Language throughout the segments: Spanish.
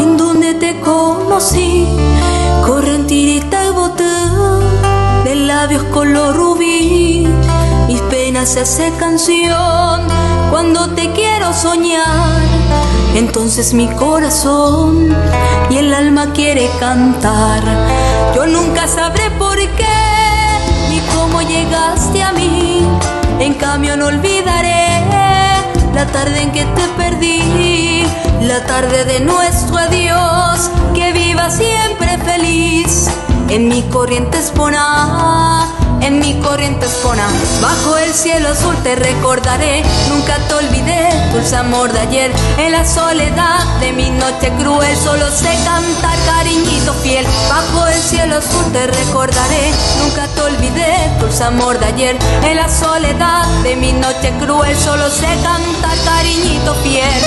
en donde te conocí, correntirita y boté de labios color rubí. Mis penas se hace canción cuando te quiero soñar. Entonces mi corazón y el alma quiere cantar. Yo nunca sabré por qué ni cómo llegaste a mí. En cambio no olvidaré la tarde en que te perdí, la tarde de nuestro adiós, que viva siempre feliz. En mi corriente espona, en mi corriente espona, bajo el cielo azul te recordaré, nunca te olvidé, dulce amor de ayer, en la soledad de mi noche cruel, solo sé cantar cariñito fiel, bajo el cielo azul te recordaré, nunca te olvidé, dulce amor de ayer, en la soledad de mi noche cruel, solo sé cantar cariñito fiel.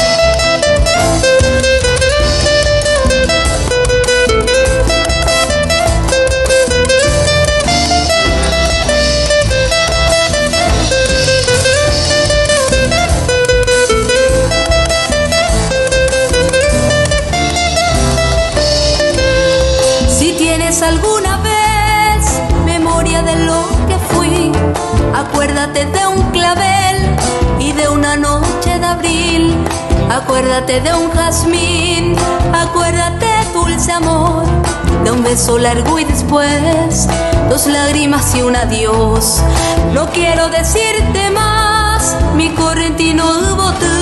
Tienes alguna vez memoria de lo que fui, acuérdate de un clavel y de una noche de abril. Acuérdate de un jazmín, acuérdate dulce amor, de un beso largo y después dos lágrimas y un adiós. No quiero decirte más, mi correntino boté,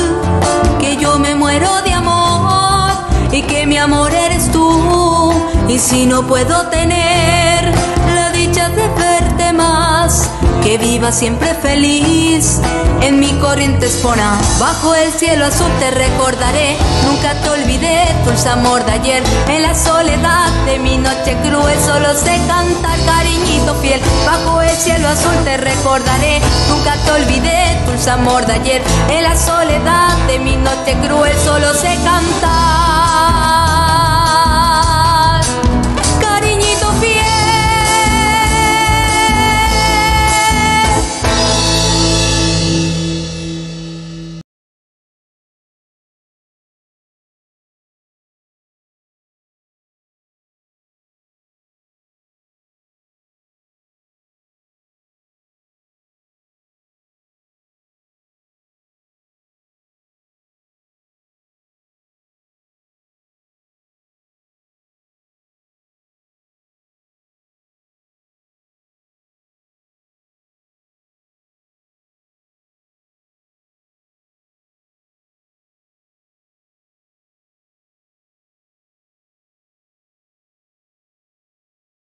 Y si no puedo tener la dicha de verte más, que viva siempre feliz en mi corriente espona. Bajo el cielo azul te recordaré, nunca te olvidé, dulce amor de ayer. En la soledad de mi noche cruel, solo sé cantar cariñito fiel. Bajo el cielo azul te recordaré, nunca te olvidé, dulce amor de ayer. En la soledad